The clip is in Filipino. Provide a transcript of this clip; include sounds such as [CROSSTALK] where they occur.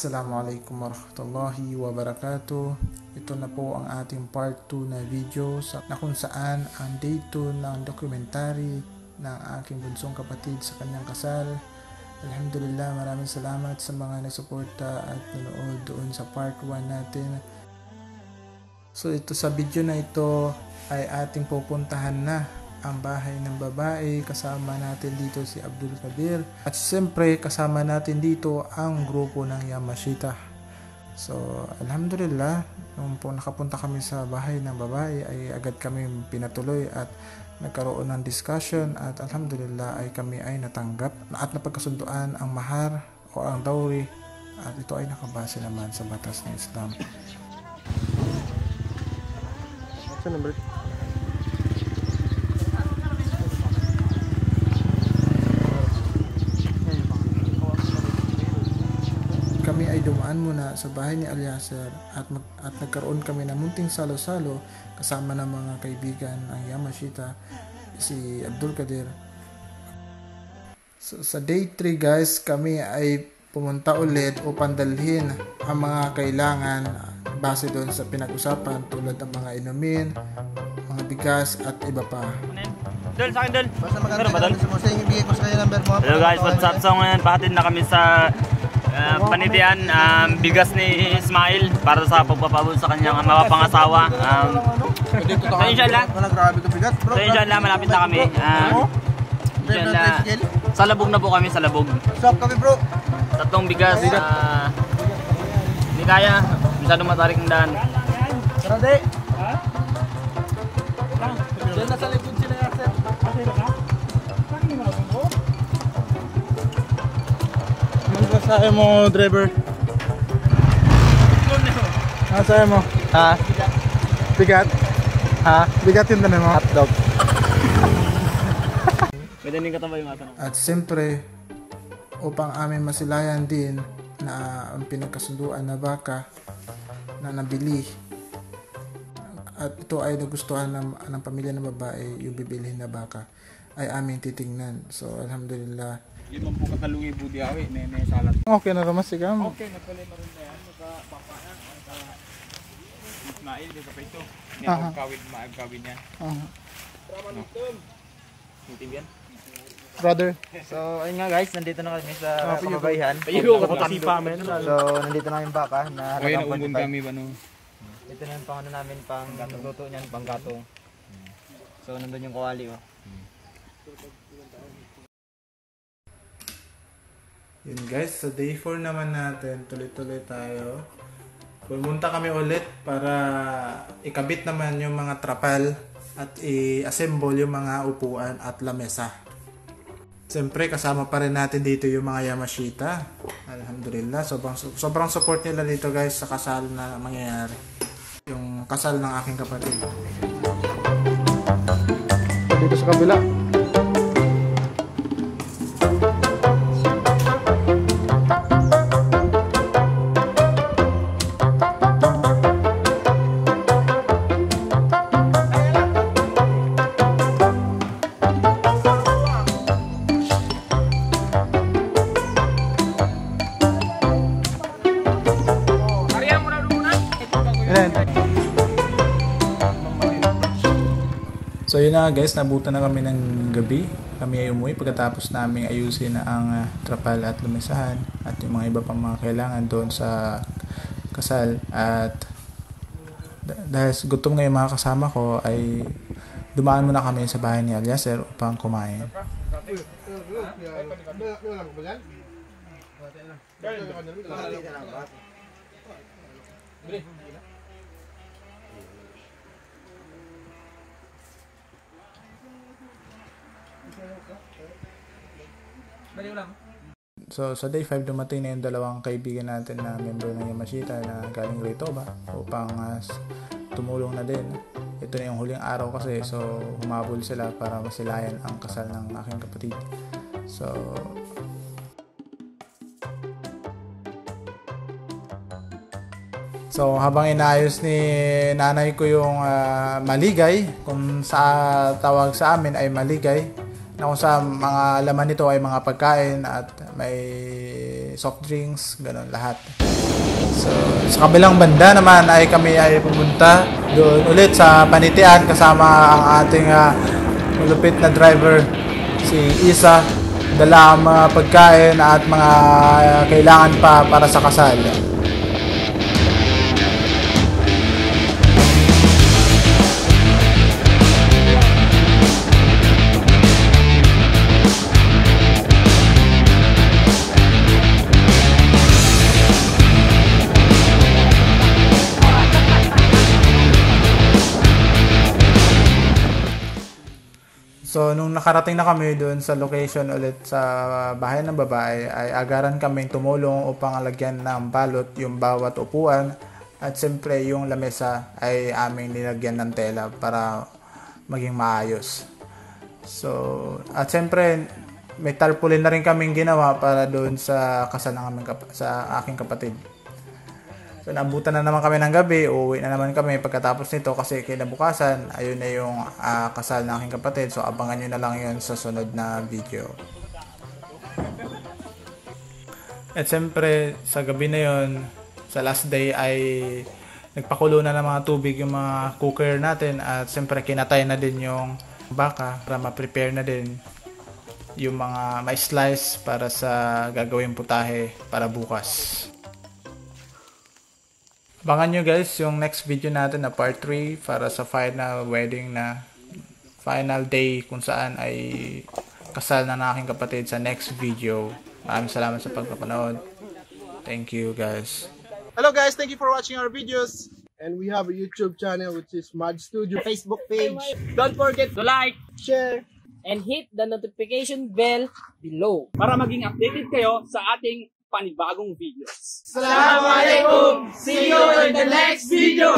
Assalamualaikum warahmatullahi wabarakatuh. Ito na po ang ating part 2 na video sa, na kung saan ang day 2 ng documentary ng aking bunsong kapatid sa kanyang kasal. Alhamdulillah, maraming salamat sa mga nasuporta at nanood doon sa part 1 natin. So ito sa video na ito ay ating pupuntahan na ang bahay ng babae. Kasama natin dito si Abdul Kabir. At siyempre, kasama natin dito ang grupo ng Yamashita. So, alhamdulillah, nung po nakapunta kami sa bahay ng babae ay agad kami pinatuloy at nagkaroon ng discussion at alhamdulillah ay kami ay natanggap at napagkasunduan ang mahar o ang dowry at ito ay nakabase naman sa batas ng Islam. Saan number? Ay dumaan muna sa bahay ni Alyasir at, mag, at nagkaroon kami ng munting salo-salo kasama ng mga kaibigan ng Yamashita, si Abdul Kadir. So, sa day 3 guys, kami ay pumunta ulit upang dalhin ang mga kailangan base doon sa pinag-usapan tulad ng mga inumin, mga bigas at iba pa. Dol, sa akin, Dol. Basta maganda ka sa mga yung bigay ko sa kanya number mo. Hello guys, what's up? So ngayon, pahatid na kami sa uh, panitian, um, bigas ni Ismail para sa pagpapabot sa kanyang mapapangasawa. Um, so inshallah, so inshallah, malapit na kami. Um, inshallah, sa labog na po kami, sa labog. Stop kami, bro. Tatlong bigas, uh, hindi kaya, masyadong matarik ng daan. Tara, di. Diyan na sa likod sila, Yasser. Sabi mo, driver? Ano sabi mo? Ha? Bigat? Ha? Bigat yung tanong mo? Hotdog. Pwede [LAUGHS] din katabay yung matanong. At siyempre, upang amin masilayan din na ang pinagkasunduan na baka na nabili at ito ay nagustuhan ng, ng pamilya ng babae yung bibilhin na baka ay aming titingnan. So, alhamdulillah. Limang po kakalungi po di awi, may may salat. Okay na naman sigam. Okay, nagpalay na rin na yan. Sa papa na, Ismail, dito pa ito. Niya Aha. ang kawid, maagkawid niya. Ah, Itim yan? brother. So, ayun nga guys, nandito na kami sa payugo. kababayan. So, nandito na yung baka na halagang umbon 45. kami ba no? Ito na yung pang ano namin, pang luto niyan, pang gatong. So, nandun yung kawali, oh. Yun guys, sa day 4 naman natin, tuloy-tuloy tayo. Pumunta kami ulit para ikabit naman yung mga trapal at i-assemble yung mga upuan at lamesa. Siyempre, kasama pa rin natin dito yung mga Yamashita. Alhamdulillah, sobrang, sobrang support nila dito guys sa kasal na mangyayari. Yung kasal ng aking kapatid. Dito sa kabila. So yun na guys, nabutan na kami ng gabi. Kami ay umuwi pagkatapos namin ayusin na ang ah, trapal at lumisahan at yung mga iba pang mga kailangan doon sa kasal. At dah- dahil gutom nga yung mga kasama ko ay dumaan muna kami sa bahay ni Aliaser upang kumain. So sa day 5 dumating na yung dalawang kaibigan natin na member ng Yamashita na galing rito ba upang s- tumulong na din. Ito na yung huling araw kasi so humabol sila para masilayan ang kasal ng aking kapatid. So So habang inaayos ni nanay ko yung ah, maligay, kung sa tawag sa amin ay maligay, na kung sa mga laman nito ay mga pagkain at may soft drinks, ganun lahat. So, sa kabilang banda naman ay kami ay pumunta doon ulit sa panitian kasama ang ating ah, malupit na driver si Isa dala ang mga pagkain at mga kailangan pa para sa kasal. So, nung nakarating na kami doon sa location ulit sa bahay ng babae, ay agaran kaming tumulong upang lagyan ng balot yung bawat upuan at siyempre yung lamesa ay aming nilagyan ng tela para maging maayos. So, at siyempre may tarpaulin na rin kaming ginawa para doon sa kasal ng aming sa aking kapatid. So, nabutan na naman kami ng gabi, uuwi na naman kami pagkatapos nito kasi kinabukasan, ayun na yung ah, kasal ng aking kapatid. So, abangan nyo na lang yun sa sunod na video. At siyempre, sa gabi na yun, sa last day ay nagpakulo na ng mga tubig yung mga cooker natin at siyempre kinatay na din yung baka para ma-prepare na din yung mga may slice para sa gagawing putahe para bukas. Abangan nyo guys yung next video natin na part 3 para sa final wedding na final day kung saan ay kasal na ng aking kapatid sa next video. Maraming salamat sa pagpapanood. Thank you guys. Hello guys, thank you for watching our videos. And we have a YouTube channel which is Mad Studio. Facebook page. Don't forget to like Share. and hit the notification bell below. para maging updated kayo sa ating panibagong videos. Assalamualaikum. See you in the next video.